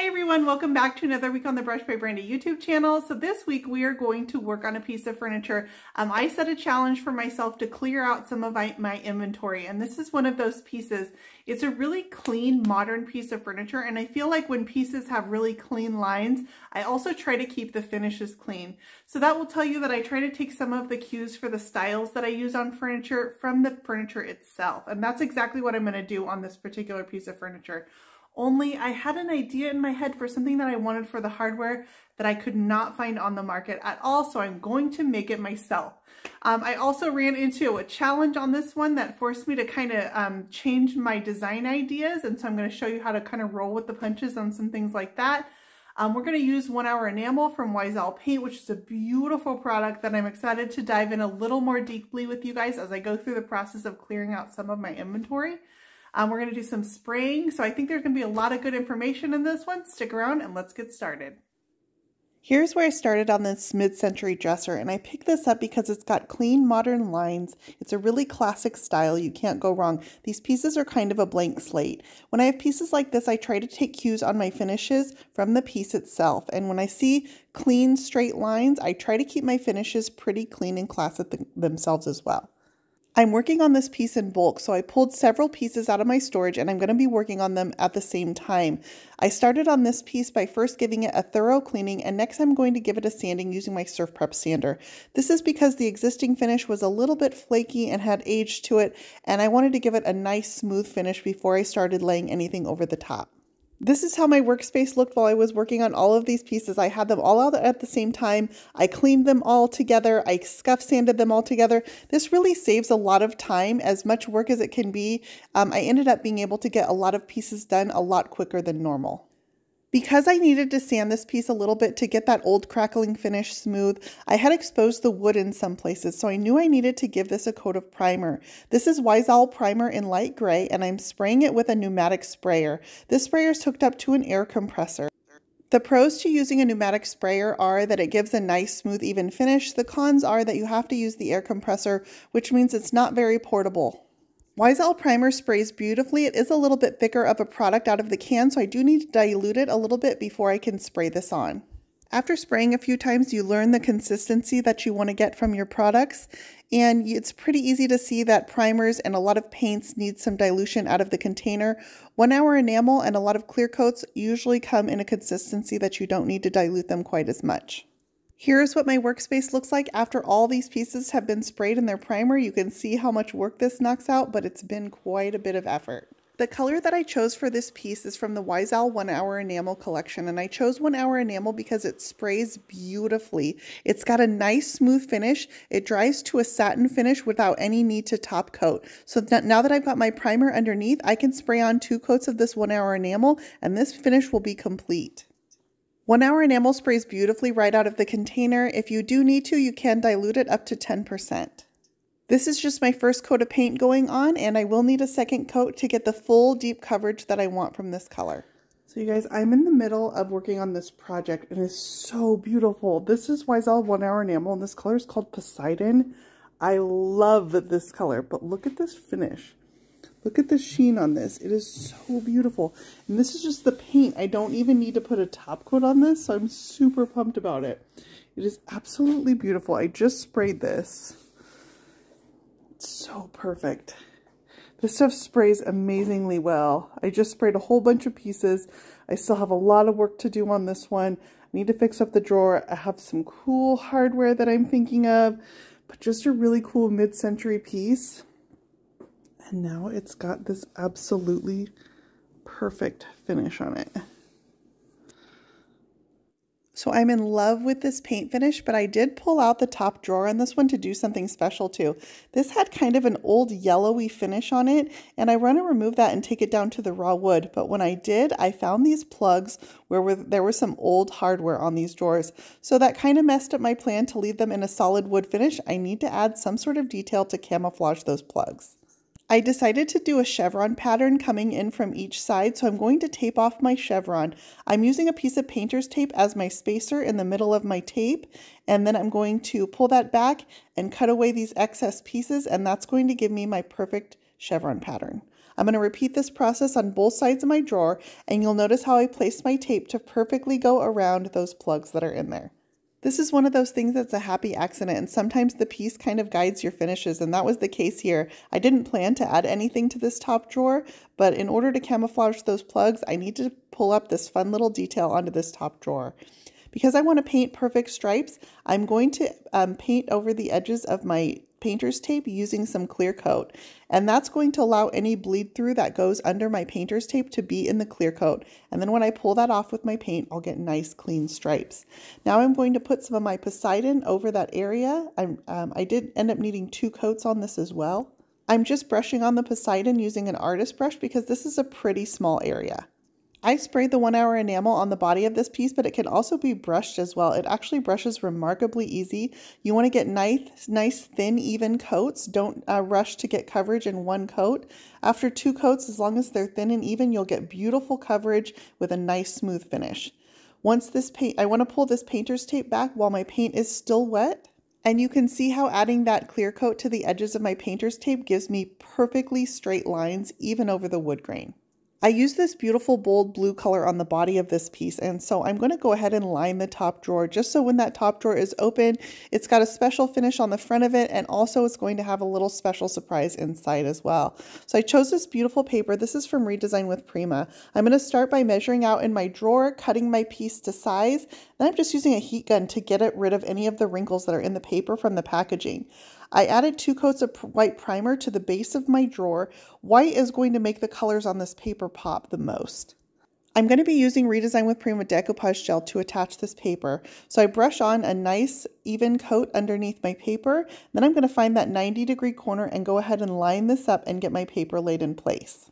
Hi everyone, welcome back to another week on the Brushed by Brandy YouTube channel. So this week we are going to work on a piece of furniture. Um, I set a challenge for myself to clear out some of my, my, inventory and this is one of those pieces. It's a really clean modern piece of furniture and I feel like when pieces have really clean lines, I also try to keep the finishes clean. So that will tell you that I try to take some of the cues for the styles that I use on furniture from the furniture itself and that's exactly what I'm going to do on this particular piece of furniture only I had an idea in my head for something that I wanted for the hardware that I could not find on the market at all, so I'm going to make it myself. Um, I also ran into a challenge on this one that forced me to kind of um, change my design ideas, and so I'm going to show you how to kind of roll with the punches on some things like that. Um, we're going to use One Hour Enamel from Wise-Owl Paint, which is a beautiful product that I'm excited to dive in a little more deeply with you guys as I go through the process of clearing out some of my inventory. Um, we're going to do some spraying, so I think there's going to be a lot of good information in this one. Stick around and let's get started. Here's where I started on this mid-century dresser, and I picked this up because it's got clean, modern lines. It's a really classic style. You can't go wrong. These pieces are kind of a blank slate. When I have pieces like this, I try to take cues on my finishes from the piece itself, and when I see clean, straight lines, I try to keep my finishes pretty clean and classic themselves as well. I'm working on this piece in bulk, so I pulled several pieces out of my storage and I'm going to be working on them at the same time. I started on this piece by first giving it a thorough cleaning and next I'm going to give it a sanding using my Surf Prep sander. This is because the existing finish was a little bit flaky and had age to it and I wanted to give it a nice smooth finish before I started laying anything over the top. This is how my workspace looked while I was working on all of these pieces. I had them all out at the same time. I cleaned them all together. I scuff sanded them all together. This really saves a lot of time, as much work as it can be. Um, I ended up being able to get a lot of pieces done a lot quicker than normal. Because I needed to sand this piece a little bit to get that old crackling finish smooth, I had exposed the wood in some places, so I knew I needed to give this a coat of primer. This is Wise-Owl Primer in light gray, and I'm spraying it with a pneumatic sprayer. This sprayer is hooked up to an air compressor. The pros to using a pneumatic sprayer are that it gives a nice, smooth, even finish. The cons are that you have to use the air compressor, which means it's not very portable. Wise-Owl Primer sprays beautifully. It is a little bit thicker of a product out of the can, so I do need to dilute it a little bit before I can spray this on. After spraying a few times, you learn the consistency that you want to get from your products, and it's pretty easy to see that primers and a lot of paints need some dilution out of the container. One hour enamel and a lot of clear coats usually come in a consistency that you don't need to dilute them quite as much. Here's what my workspace looks like after all these pieces have been sprayed in their primer. You can see how much work this knocks out, but it's been quite a bit of effort. The color that I chose for this piece is from the Wise-Owl One Hour Enamel collection, and I chose One Hour Enamel because it sprays beautifully. It's got a nice smooth finish. It dries to a satin finish without any need to top coat. So now that I've got my primer underneath, I can spray on two coats of this One Hour Enamel, and this finish will be complete. One hour enamel sprays beautifully right out of the container. If you do need to, you can dilute it up to 10%. This is just my first coat of paint going on and I will need a second coat to get the full deep coverage that I want from this color. So you guys, I'm in the middle of working on this project and it's so beautiful. This is Wise-Owl One Hour Enamel and this color is called Poseidon. I love this color, but look at this finish. Look at the sheen on this. It is so beautiful. And this is just the paint. I don't even need to put a top coat on this, so I'm super pumped about it. It is absolutely beautiful. I just sprayed this. It's so perfect. This stuff sprays amazingly well. I just sprayed a whole bunch of pieces. I still have a lot of work to do on this one. I need to fix up the drawer. I have some cool hardware that I'm thinking of, but just a really cool mid-century piece. And now it's got this absolutely perfect finish on it. So I'm in love with this paint finish, but I did pull out the top drawer on this one to do something special too. This had kind of an old yellowy finish on it, and I want to remove that and take it down to the raw wood. But when I did, I found these plugs where there was some old hardware on these drawers. So that kind of messed up my plan to leave them in a solid wood finish. I need to add some sort of detail to camouflage those plugs. I decided to do a chevron pattern coming in from each side, so I'm going to tape off my chevron. I'm using a piece of painter's tape as my spacer in the middle of my tape, and then I'm going to pull that back and cut away these excess pieces, and that's going to give me my perfect chevron pattern. I'm going to repeat this process on both sides of my drawer and you'll notice how I placed my tape to perfectly go around those plugs that are in there. This is one of those things that's a happy accident and sometimes the piece kind of guides your finishes and that was the case here. I didn't plan to add anything to this top drawer, but in order to camouflage those plugs, I need to pull up this fun little detail onto this top drawer. Because I want to paint perfect stripes, I'm going to um, paint over the edges of my painter's tape using some clear coat. And that's going to allow any bleed through that goes under my painter's tape to be in the clear coat. And then when I pull that off with my paint, I'll get nice clean stripes. Now I'm going to put some of my Poseidon over that area. Um, I did end up needing two coats on this as well. I'm just brushing on the Poseidon using an artist brush because this is a pretty small area. I sprayed the one hour enamel on the body of this piece, but it can also be brushed as well. It actually brushes remarkably easy. You want to get nice, nice thin, even coats. Don't uh, rush to get coverage in one coat. After two coats, as long as they're thin and even, you'll get beautiful coverage with a nice smooth finish. Once this paint, I want to pull this painter's tape back while my paint is still wet. And you can see how adding that clear coat to the edges of my painter's tape gives me perfectly straight lines even over the wood grain. I use this beautiful bold blue color on the body of this piece and so I'm going to go ahead and line the top drawer just so when that top drawer is open it's got a special finish on the front of it and also it's going to have a little special surprise inside as well. So I chose this beautiful paper. This is from Redesign with Prima. I'm going to start by measuring out in my drawer, cutting my piece to size. Then I'm just using a heat gun to get it rid of any of the wrinkles that are in the paper from the packaging. I added two coats of white primer to the base of my drawer. White is going to make the colors on this paper pop the most. I'm going to be using Redesign with Prima decoupage gel to attach this paper. So I brush on a nice even coat underneath my paper. Then I'm going to find that 90 degree corner and go ahead and line this up and get my paper laid in place.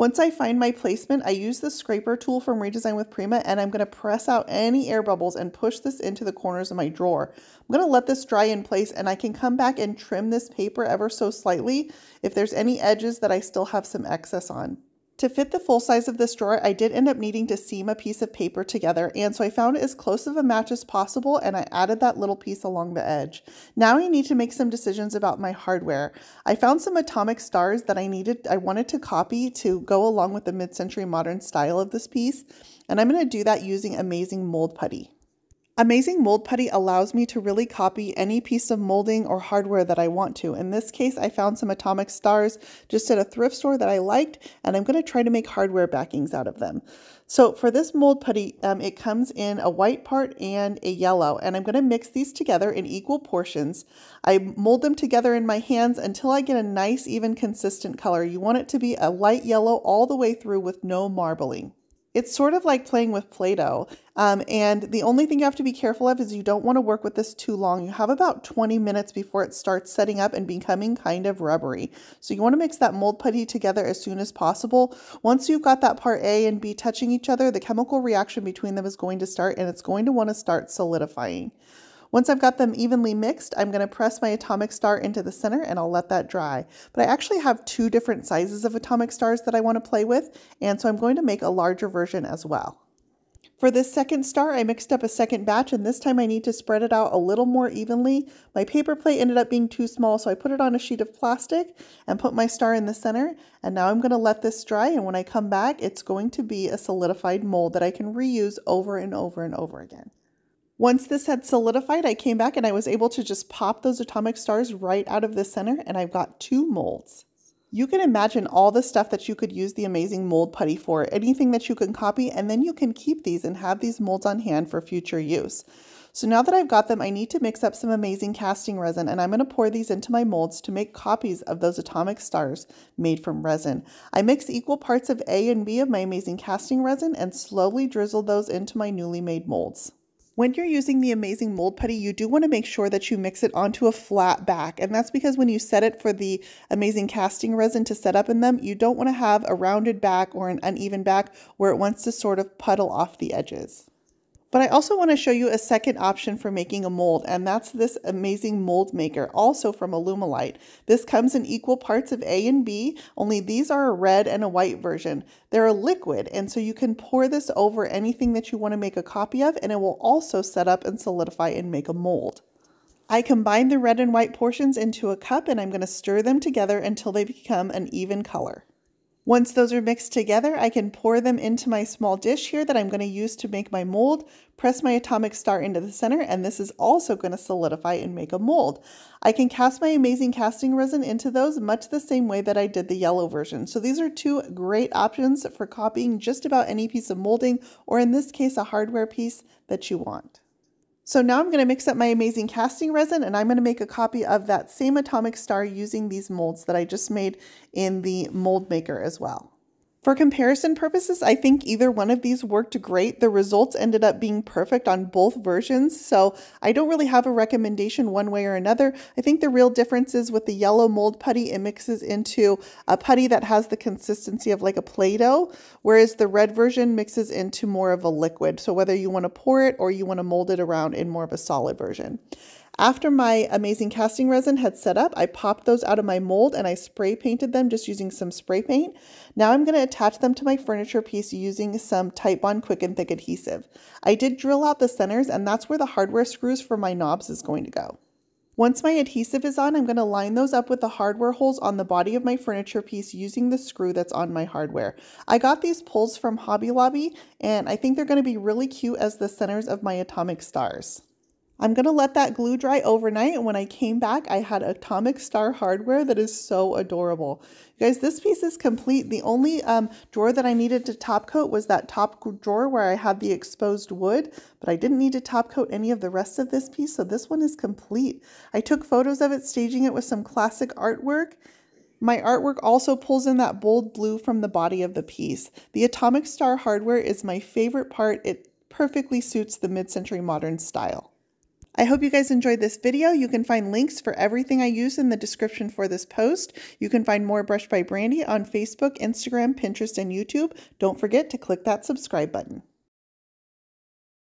Once I find my placement, I use the scraper tool from Redesign with Prima and I'm going to press out any air bubbles and push this into the corners of my drawer. I'm going to let this dry in place and I can come back and trim this paper ever so slightly if there's any edges that I still have some excess on. To fit the full size of this drawer, I did end up needing to seam a piece of paper together, and so I found as close of a match as possible, and I added that little piece along the edge. Now I need to make some decisions about my hardware. I found some atomic stars that I needed, I wanted to copy to go along with the mid-century modern style of this piece, and I'm going to do that using Amazing Mold Putty. Amazing Mold Putty allows me to really copy any piece of molding or hardware that I want to. In this case, I found some atomic stars just at a thrift store that I liked, and I'm going to try to make hardware backings out of them. So for this mold putty, um, it comes in a white part and a yellow, and I'm going to mix these together in equal portions. I mold them together in my hands until I get a nice, even, consistent color. You want it to be a light yellow all the way through with no marbling. It's sort of like playing with Play-Doh. Um, and the only thing you have to be careful of is you don't want to work with this too long. You have about 20 minutes before it starts setting up and becoming kind of rubbery. So you want to mix that mold putty together as soon as possible. Once you've got that part A and B touching each other, the chemical reaction between them is going to start and it's going to want to start solidifying. Once I've got them evenly mixed, I'm going to press my atomic star into the center and I'll let that dry. But I actually have two different sizes of atomic stars that I want to play with, and so I'm going to make a larger version as well. For this second star, I mixed up a second batch, and this time I need to spread it out a little more evenly. My paper plate ended up being too small, so I put it on a sheet of plastic and put my star in the center. And now I'm going to let this dry, and when I come back, it's going to be a solidified mold that I can reuse over and over and over again. Once this had solidified, I came back and I was able to just pop those atomic stars right out of the center and I've got two molds. You can imagine all the stuff that you could use the amazing mold putty for, anything that you can copy, and then you can keep these and have these molds on hand for future use. So now that I've got them, I need to mix up some amazing casting resin and I'm going to pour these into my molds to make copies of those atomic stars made from resin. I mix equal parts of A and B of my amazing casting resin and slowly drizzle those into my newly made molds. When you're using the Amazing Mold Putty, you do want to make sure that you mix it onto a flat back. And that's because when you set it for the Amazing Casting Resin to set up in them, you don't want to have a rounded back or an uneven back where it wants to sort of puddle off the edges. But I also want to show you a second option for making a mold, and that's this amazing mold maker, also from Alumilite. This comes in equal parts of A and B, only these are a red and a white version. They're a liquid, and so you can pour this over anything that you want to make a copy of, and it will also set up and solidify and make a mold. I combine the red and white portions into a cup and I'm going to stir them together until they become an even color. Once those are mixed together, I can pour them into my small dish here that I'm going to use to make my mold, press my atomic star into the center, and this is also going to solidify and make a mold. I can cast my amazing casting resin into those much the same way that I did the yellow version. So these are two great options for copying just about any piece of molding, or in this case, a hardware piece that you want. So now I'm going to mix up my amazing casting resin and I'm going to make a copy of that same atomic star using these molds that I just made in the mold maker as well. For comparison purposes, I think either one of these worked great. The results ended up being perfect on both versions, so I don't really have a recommendation one way or another. I think the real difference is with the yellow mold putty, it mixes into a putty that has the consistency of like a Play-Doh, whereas the red version mixes into more of a liquid. So whether you want to pour it or you want to mold it around in more of a solid version. After my amazing casting resin had set up, I popped those out of my mold and I spray painted them just using some spray paint. Now I'm going to attach them to my furniture piece using some Titebond Quick and Thick adhesive. I did drill out the centers and that's where the hardware screws for my knobs is going to go. Once my adhesive is on, I'm going to line those up with the hardware holes on the body of my furniture piece using the screw that's on my hardware. I got these pulls from Hobby Lobby and I think they're going to be really cute as the centers of my atomic stars. I'm going to let that glue dry overnight. And when I came back, I had Atomic Star hardware that is so adorable. You guys, this piece is complete. The only um, drawer that I needed to top coat was that top drawer where I had the exposed wood, but I didn't need to top coat any of the rest of this piece. So this one is complete. I took photos of it, staging it with some classic artwork. My artwork also pulls in that bold blue from the body of the piece. The Atomic Star hardware is my favorite part. It perfectly suits the mid-century modern style. I hope you guys enjoyed this video. You can find links for everything I use in the description for this post. You can find more Brushed by Brandy on Facebook, Instagram, Pinterest, and YouTube. Don't forget to click that subscribe button.